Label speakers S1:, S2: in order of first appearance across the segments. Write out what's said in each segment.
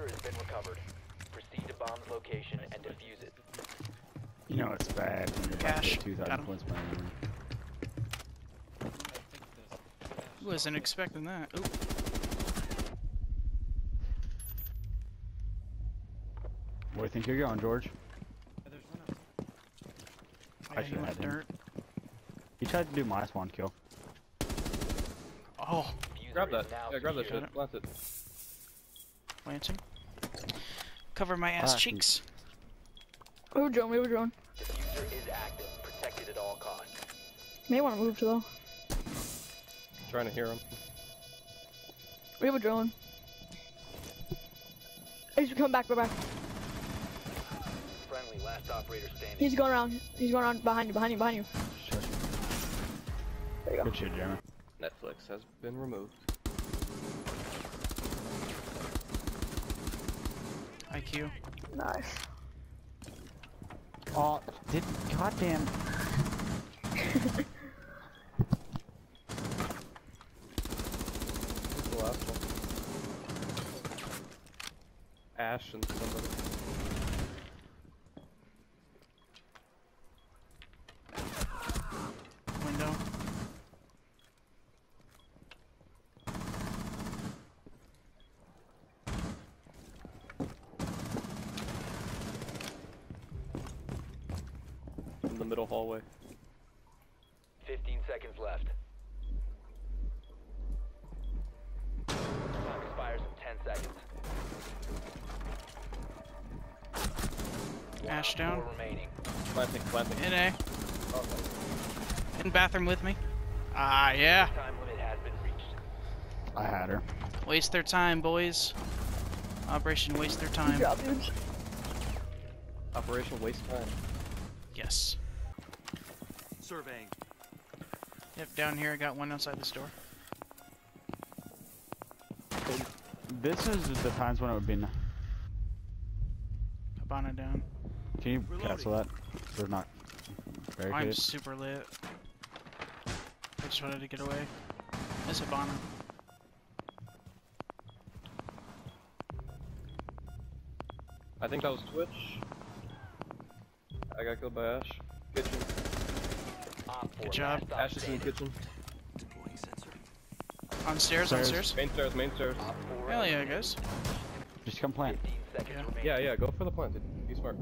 S1: diffuser has been recovered. Proceed to bomb's location and defuse it.
S2: You know it's bad when you're about to
S3: Cash.
S2: get 2,000 points per round.
S3: Wasn't expecting that. Oop.
S2: Where do you think you're going, George? I
S3: yeah, he
S2: should've
S3: went
S2: had him.
S3: dirt.
S2: He tried to do my spawn kill.
S3: Oh,
S4: Grab that. Yeah, grab that shit. Plant it.
S3: planting. Cover my ass
S2: Ah,
S3: cheeks.
S5: We were drone, we were drone.
S1: Diffuser is active. Protected at all costs.
S5: May want to move though.
S4: Trying to hear him.
S5: We have a drone. He's coming back, we're back.
S1: Friendly, last operator standing.
S5: He's going around. He's going around behind you, behind you, behind you.
S2: Shut
S5: There you go.
S2: Good shit, Jeremy.
S4: Netflix has been removed.
S3: IQ.
S5: Nice.
S2: Oh, did goddamn.
S4: The last one? Ash and somebody.
S3: Window.
S4: In the middle hallway.
S1: 15 seconds left. Time expires in 10 seconds.
S3: Ash down.
S1: remaining.
S4: Planting, planting.
S3: In A.
S4: Oh,
S3: In bathroom with me. Ah, yeah.
S1: Time limit has been reached.
S2: I had her.
S3: Waste their time, boys. Operation waste their
S5: Good
S3: time.
S5: job, dudes.
S4: Operation waste time.
S3: Yes.
S6: Surveying.
S3: Yep, down here I got one outside this door.
S2: This is the times when it would be. n-
S3: Cabana down.
S2: Can you
S6: Reloading.
S2: cancel that? There's not. Very
S3: I'm
S2: good.
S3: super lit. I just wanted to get away. It's Habana.
S4: I think that was Twitch. I got killed by Ash. Kitchen.
S1: Op four,
S3: Good job.
S1: last stop
S4: Ash is in the kitchen.
S6: Deploying sensor.
S3: On stairs, on
S2: Stairs.
S3: stairs.
S4: Main stairs, main stairs.
S3: Hell yeah, guys.
S2: Just come plant.
S3: Yeah.
S4: Yeah, yeah, go for the planted. Be smart.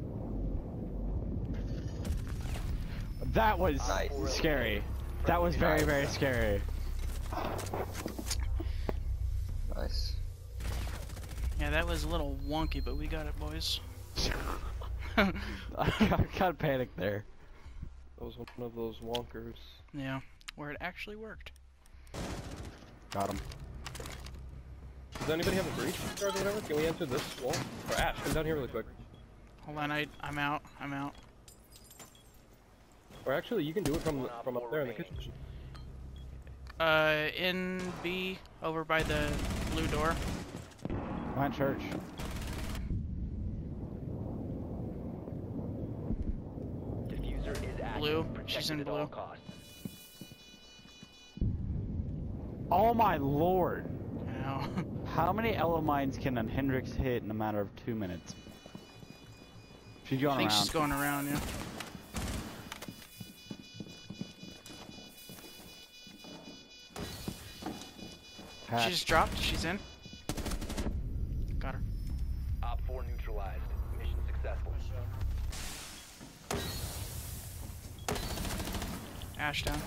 S2: That was
S1: Nice.
S2: scary. That was very, very scary.
S4: Nice.
S3: Yeah, that was a little wonky, but we got it, boys.
S2: I got, got panicked there.
S4: That was one of those wonkers.
S3: yeah, where it actually worked.
S2: Got him.
S4: Does anybody have a breach card or whatever? Can we enter this wall? Or Ash, come down here really quick.
S3: Hold on, I, I'm out. I'm out.
S4: Or actually, you can do it from
S1: One
S4: the,
S1: op
S4: from up there in the kitchen.
S3: Uh, in B, over by the blue door.
S2: Plant church.
S1: Diffuser is active.
S3: Blue. She's in
S1: at
S3: blue.
S1: costs.
S2: Oh my lord. How many Ela mines can a Hendrix hit in a matter of two minutes? She's going I
S3: think
S2: around.
S3: she's going around, yeah.
S2: Hatch.
S3: She just dropped. She's in. Ash down.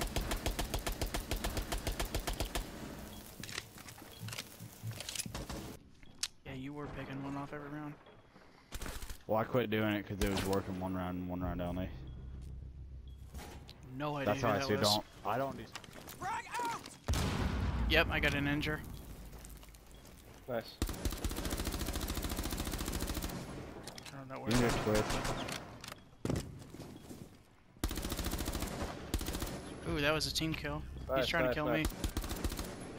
S3: Yeah, you were picking one off every round.
S2: Well, I quit doing it because it was working one round and one round only.
S3: No idea
S2: That's
S3: who
S2: how I
S3: that
S2: see.
S3: was.
S2: Don't. I don't do.
S3: Yep, I got an injure.
S4: Nice.
S3: I don't know where
S2: You need
S3: that
S2: to twist.
S3: Ooh, that was a team kill. He's trying
S4: nice,
S3: to kill
S4: nice.
S3: me.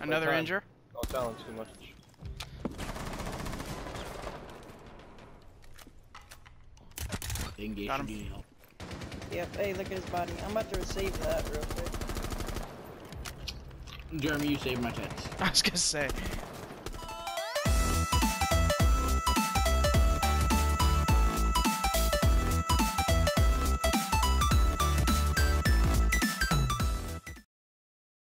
S3: Another
S4: time.
S3: injure.
S4: Don't challenge too much.
S7: Engage
S3: Got him.
S7: needing help.
S8: Yep, hey, look at his body. I'm about to receive that real quick.
S7: Jeremy, you saved my text.
S3: I was gonna say,